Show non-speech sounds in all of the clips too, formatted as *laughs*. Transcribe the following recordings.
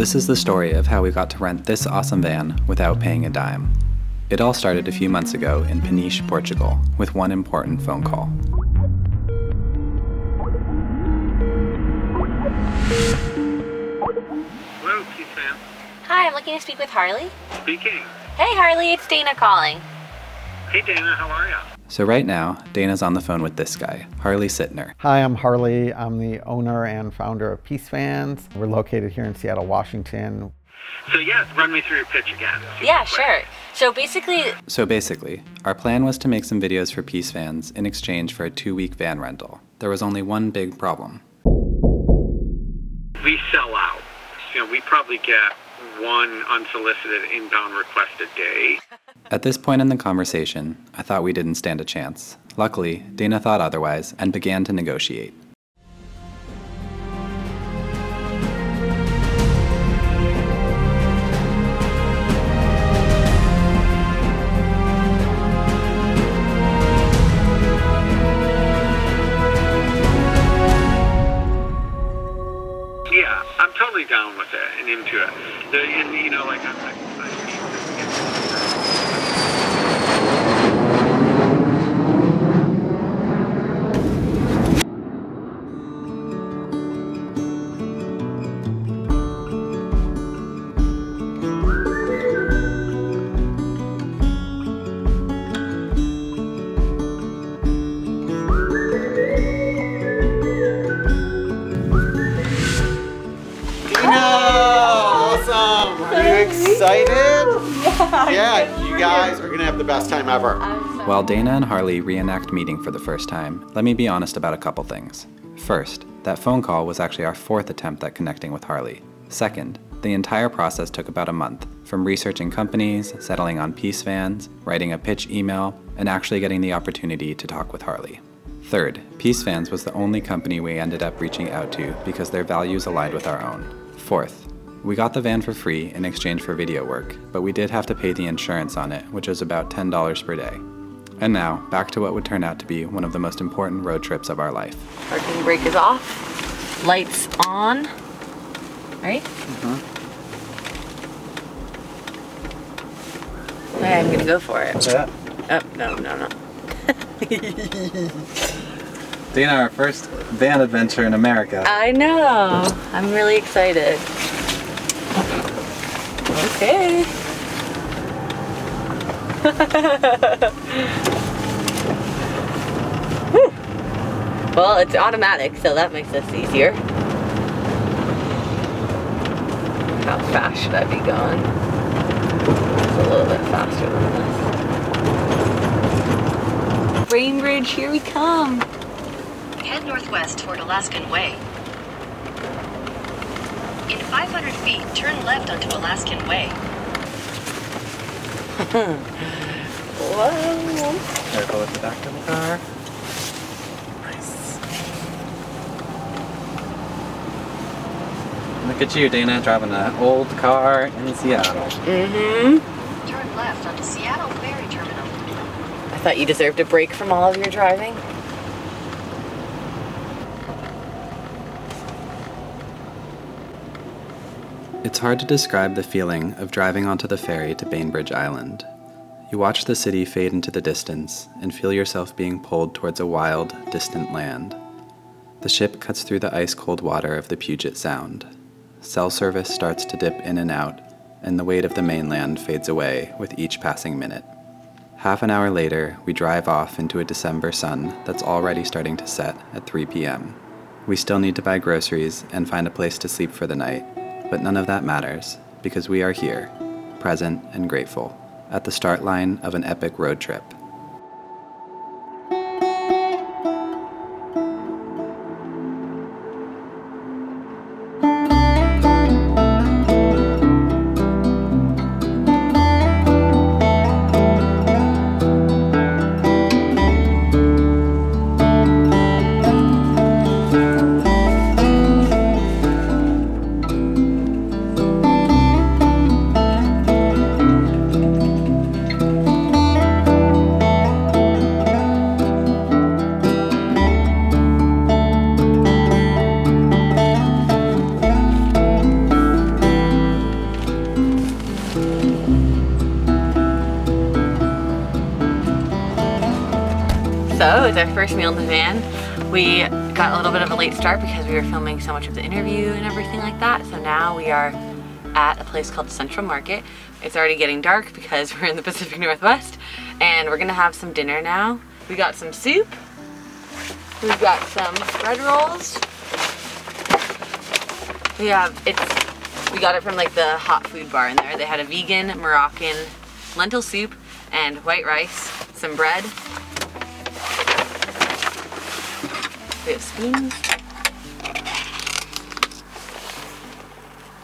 This is the story of how we got to rent this awesome van without paying a dime. It all started a few months ago in Peniche, Portugal, with one important phone call. Hello, Peace Van. Hi, I'm looking to speak with Harley. Speaking. Hey, Harley, it's Dana calling. Hey, Dana, how are ya? So, right now, Dana's on the phone with this guy, Harley Sittner. Hi, I'm Harley. I'm the owner and founder of Peace Vans. We're located here in Seattle, Washington. So, yeah, run me through your pitch again. Yeah, sure. So basically, So, basically, our plan was to make some videos for Peace Vans in exchange for a two week van rental. There was only one big problem. We sell out. You know, we probably get one unsolicited inbound request a day. At this point in the conversation, I thought we didn't stand a chance. Luckily, Dana thought otherwise and began to negotiate. You excited? Yeah, you guys are gonna have the best time ever. While Dana and Harley reenact meeting for the first time, let me be honest about a couple things. First, that phone call was actually our fourth attempt at connecting with Harley. Second, the entire process took about a month, from researching companies, settling on peace vans, writing a pitch email, and actually getting the opportunity to talk with Harley. Third, Peace Vans was the only company we ended up reaching out to because their values aligned with our own. Fourth, we got the van for free in exchange for video work, but we did have to pay the insurance on it, which was about $10 per day. And now, back to what would turn out to be one of the most important road trips of our life. parking brake is off, lights on, right? Mm-hmm. Okay, I'm gonna go for it. What's that? Oh, no, no, no. *laughs* Dana, our first van adventure in America. I know. I'm really excited. Okay. *laughs* Well, it's automatic, so that makes this easier. How fast should I be going? It's a little bit faster than this. Bainbridge, here we come. Head northwest toward Alaskan Way. In 500 feet, turn left onto Alaskan Way. Whoa. Careful with the back of the car. Look at you, Dana, driving an old car in Seattle. Mm-hmm. Turn left onto Seattle Ferry Terminal. I thought you deserved a break from all of your driving. It's hard to describe the feeling of driving onto the ferry to Bainbridge Island. You watch the city fade into the distance and feel yourself being pulled towards a wild, distant land. The ship cuts through the ice cold water of the Puget Sound. Cell service starts to dip in and out, and the weight of the mainland fades away with each passing minute. Half an hour later, we drive off into a December sun that's already starting to set at 3 p.m. We still need to buy groceries and find a place to sleep for the night, but none of that matters because we are here, present and grateful, at the start line of an epic road trip. It's our first meal in the van. We got a little bit of a late start because we were filming so much of the interview and everything like that. So now we are at a place called Central Market. It's already getting dark because *laughs* we're in the Pacific Northwest and we're gonna have some dinner now. We got some soup. We've got some bread rolls. We have, it's, we got it from like the hot food bar in there. They had a vegan Moroccan lentil soup and white rice, some bread. We have spoons.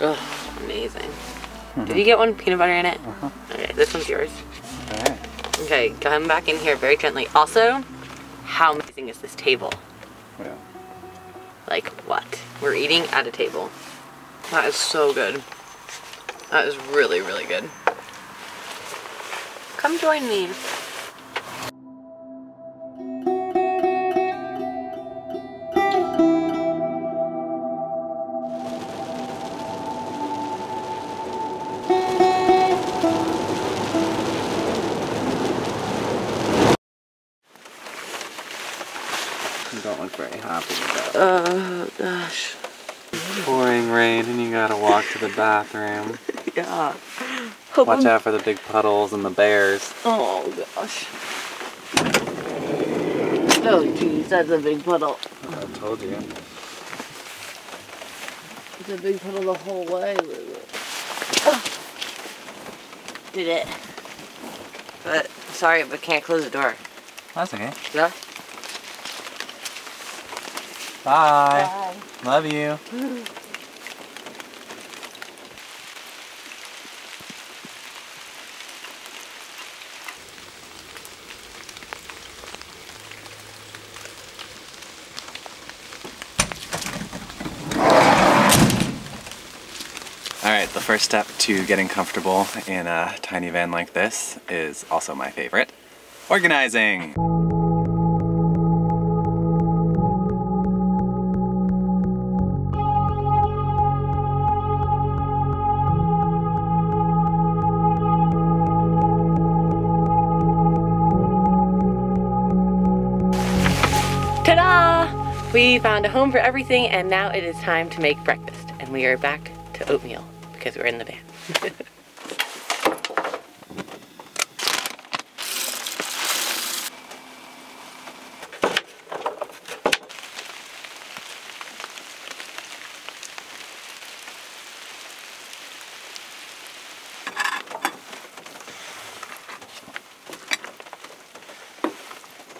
Ugh, amazing. Did mm-hmm. you get one peanut butter in it? Uh-huh. Okay, this one's yours. Alright. Okay, come back in here very gently. Also, how amazing is this table? Yeah. Like what? We're eating at a table. That is so good. That is really, really good. Come join me. Don't look very happy that. Oh gosh. Pouring rain and you gotta walk to the bathroom. *laughs* Yeah. Watch out for the big puddles and the bears. Oh gosh. Oh geez, that's a big puddle. I told you. It's a big puddle the whole way. Oh. Did it. But sorry, but can't close the door. That's okay. Yeah? Bye. Love you. Alright, the first step to getting comfortable in a tiny van like this is also my favorite organizing. We found a home for everything and now it is time to make breakfast. And we are back to oatmeal because we're in the van.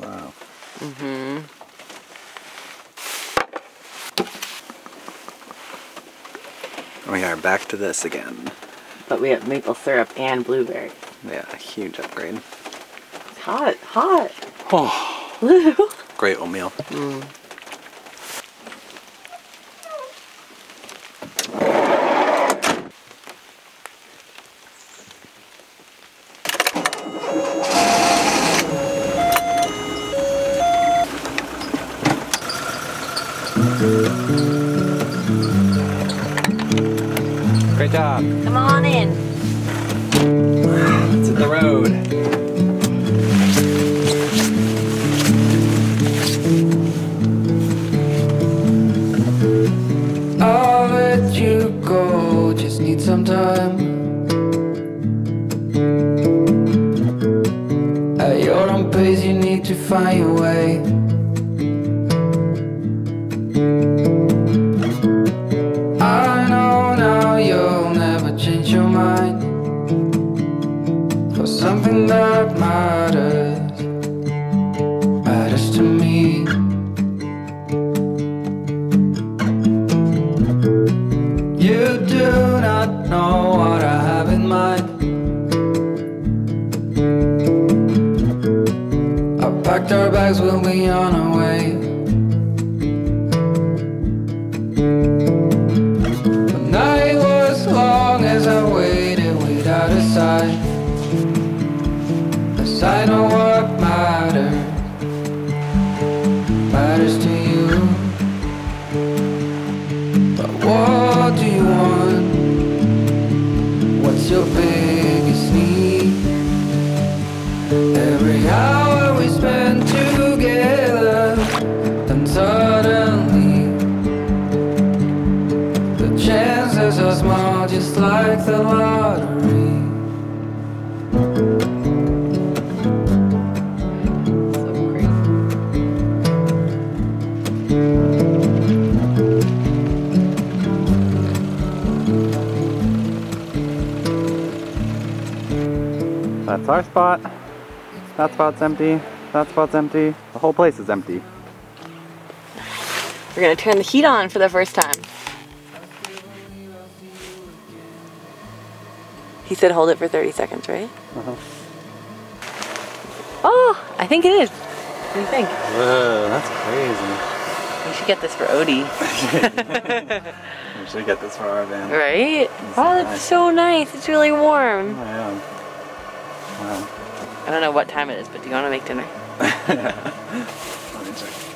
Wow. mm-hmm. We are back to this again. But we have maple syrup and blueberry. Yeah, a huge upgrade. It's hot, hot. Oh, great oatmeal. Great way. Packed our bags, we'll be on our way. The night was long as I waited without a sign. A sign of That's our spot. That spot's empty. That spot's empty. The whole place is empty. We're gonna turn the heat on for the first time. He said hold it for 30 seconds, right? Uh-huh. Oh, I think it is. What do you think? Whoa, that's crazy. We should get this for Ody. *laughs* We should get this for our van. Right? Oh, that's nice. so nice. It's really warm. Oh, yeah. Wow. I don't know what time it is, but do you want to make dinner? *laughs* *laughs* Let me check.